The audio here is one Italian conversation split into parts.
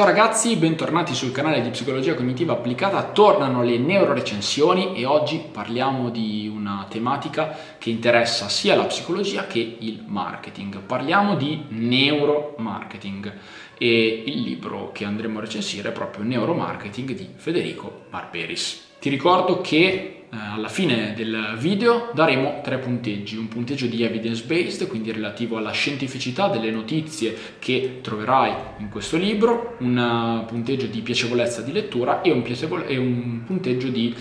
Ciao ragazzi, bentornati sul canale di Psicologia Cognitiva Applicata. Tornano le neurorecensioni e oggi parliamo di una tematica che interessa sia la psicologia che il marketing. Parliamo di neuromarketing e il libro che andremo a recensire è proprio Neuromarketing di Federico Barberis. Ti ricordo che eh, alla fine del video daremo tre punteggi, un punteggio di evidence based, quindi relativo alla scientificità delle notizie che troverai in questo libro, un eh, punteggio di piacevolezza di lettura e un, piacevole- e un punteggio di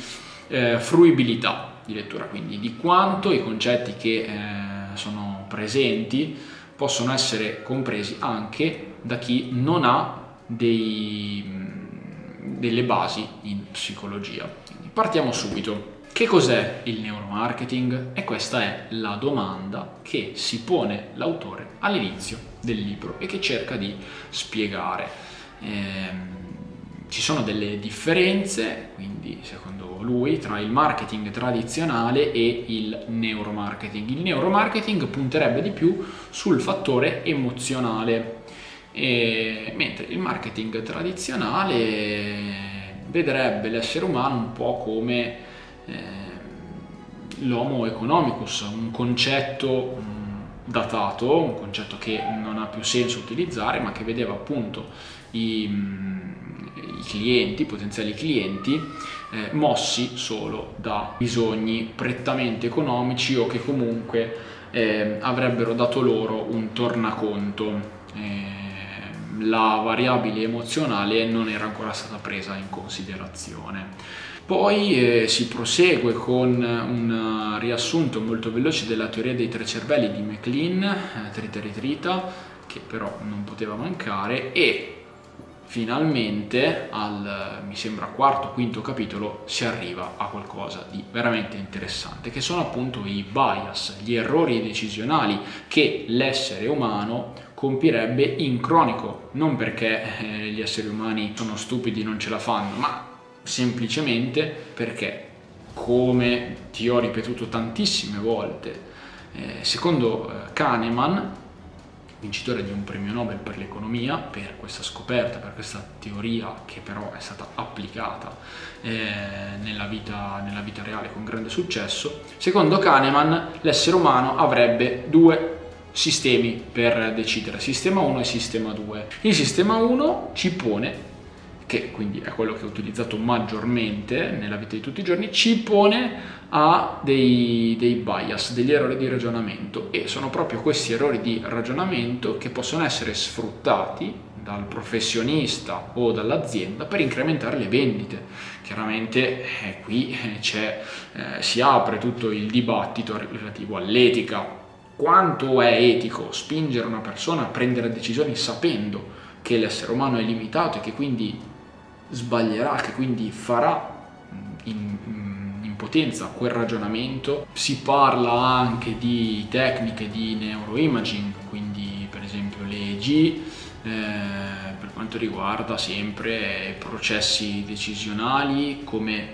eh, fruibilità di lettura, quindi di quanto i concetti che eh, sono presenti possono essere compresi anche da chi non ha dei, delle basi in psicologia. Quindi partiamo subito. Che cos'è il neuromarketing? E questa è la domanda che si pone l'autore all'inizio del libro e che cerca di spiegare. Eh, ci sono delle differenze, quindi secondo lui, tra il marketing tradizionale e il neuromarketing. Il neuromarketing punterebbe di più sul fattore emozionale, e, mentre il marketing tradizionale vedrebbe l'essere umano un po' come eh, l'homo economicus, un concetto mm, datato, un concetto che non ha più senso utilizzare, ma che vedeva appunto i, mm, i clienti, i potenziali clienti, eh, mossi solo da bisogni prettamente economici o che comunque eh, avrebbero dato loro un tornaconto. Eh, la variabile emozionale non era ancora stata presa in considerazione. Poi eh, si prosegue con un riassunto molto veloce della teoria dei tre cervelli di MacLean, eh, Trita Ritrita, che però non poteva mancare, e finalmente al, mi sembra, quarto, quinto capitolo si arriva a qualcosa di veramente interessante, che sono appunto i bias, gli errori decisionali che l'essere umano compirebbe in cronico, non perché eh, gli esseri umani sono stupidi non ce la fanno, ma semplicemente perché, come ti ho ripetuto tantissime volte, eh, secondo eh, Kahneman, vincitore di un premio Nobel per l'economia, per questa scoperta, per questa teoria che però è stata applicata eh, nella, vita, nella vita reale con grande successo, secondo Kahneman l'essere umano avrebbe due sistemi per decidere, sistema 1 e sistema 2. Il sistema 1 ci pone che quindi è quello che ho utilizzato maggiormente nella vita di tutti i giorni, ci pone a dei, dei, bias, degli errori di ragionamento e sono proprio questi errori di ragionamento che possono essere sfruttati dal professionista o dall'azienda per incrementare le vendite. Chiaramente eh, qui eh, si apre tutto il dibattito relativo all'etica, quanto è etico spingere una persona a prendere decisioni sapendo che l'essere umano è limitato e che quindi sbaglierà, che quindi farà in, in potenza quel ragionamento. Si parla anche di tecniche di neuroimaging, quindi per esempio le EG, eh, per quanto riguarda sempre i processi decisionali, come eh,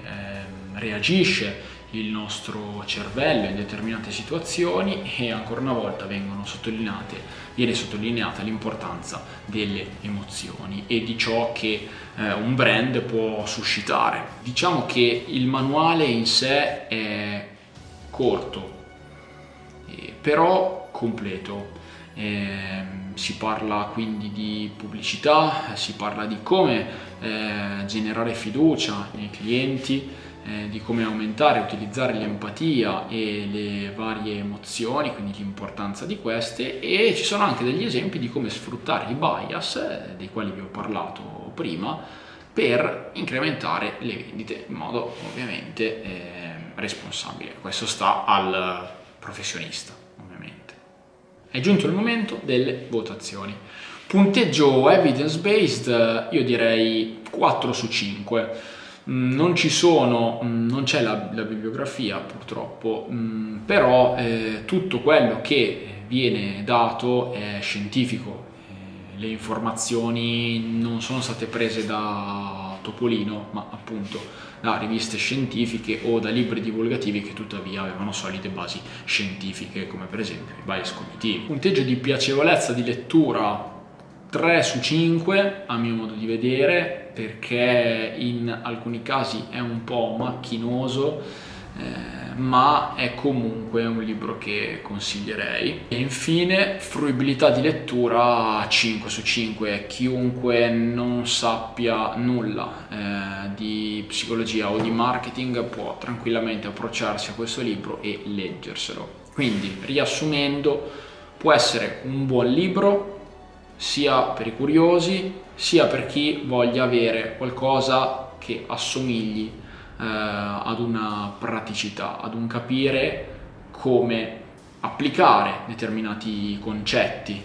reagisce il nostro cervello in determinate situazioni e ancora una volta viene sottolineata l'importanza delle emozioni e di ciò che eh, un brand può suscitare. Diciamo che il manuale in sé è corto, eh, però completo. Eh, si parla quindi di pubblicità, si parla di come eh, generare fiducia nei clienti, eh, di come aumentare e utilizzare l'empatia e le varie emozioni, quindi l'importanza di queste e ci sono anche degli esempi di come sfruttare i bias, eh, dei quali vi ho parlato prima, per incrementare le vendite in modo ovviamente eh, responsabile. Questo sta al professionista, ovviamente. È giunto il momento delle votazioni. Punteggio evidence based, io direi 4 su 5 Mm, non ci sono, mm, non c'è la, la bibliografia purtroppo, mm, però eh, tutto quello che viene dato è scientifico, eh, le informazioni non sono state prese da Topolino, ma appunto da riviste scientifiche o da libri divulgativi che tuttavia avevano solide basi scientifiche, come per esempio i bias cognitivi. Punteggio di piacevolezza di lettura 3 su 5 a mio modo di vedere perché in alcuni casi è un po' macchinoso eh, ma è comunque un libro che consiglierei. E infine fruibilità di lettura 5 su 5 chiunque non sappia nulla eh, di psicologia o di marketing può tranquillamente approcciarsi a questo libro e leggerselo. Quindi riassumendo può essere un buon libro sia per i curiosi sia per chi voglia avere qualcosa che assomigli eh, ad una praticità, ad un capire come applicare determinati concetti.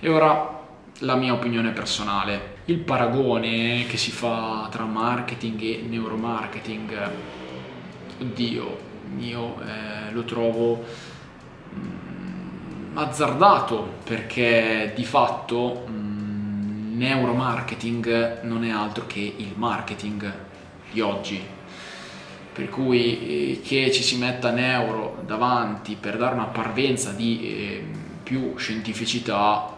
E ora la mia opinione personale. Il paragone che si fa tra marketing e neuromarketing, oddio, io eh, lo trovo azzardato perché di fatto mh, mm, neuromarketing non è altro che il marketing di oggi. Per cui eh, che ci si metta neuro davanti per dare una parvenza di eh, più scientificità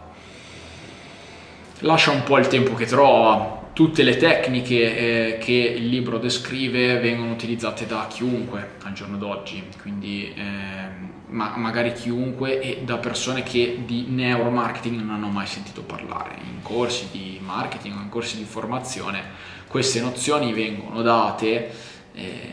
lascia un po' il tempo che trova. Tutte le tecniche eh, che il libro descrive vengono utilizzate da chiunque al giorno d'oggi, quindi eh, ma magari chiunque e da persone che di neuromarketing non hanno mai sentito parlare. In corsi di marketing o in corsi di formazione queste nozioni vengono date eh,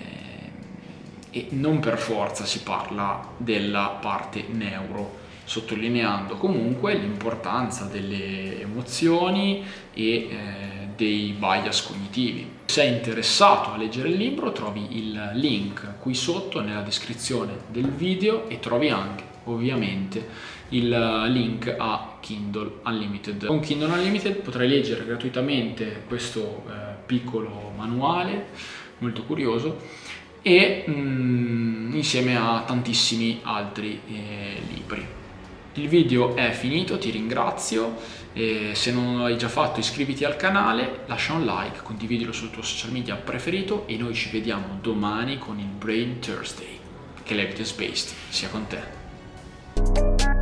e non per forza si parla della parte neuro, sottolineando comunque l'importanza delle emozioni e eh, dei bias cognitivi. Se sei interessato a leggere il libro trovi il link qui sotto nella descrizione del video e trovi anche ovviamente il link a Kindle Unlimited. Con Kindle Unlimited potrai leggere gratuitamente questo eh, piccolo manuale molto curioso e mm, insieme a tantissimi altri eh, libri. Il video è finito, ti ringrazio, e se non l'hai già fatto iscriviti al canale, lascia un like, condividilo sul tuo social media preferito e noi ci vediamo domani con il Brain Thursday. Che l'evidence based sia con te.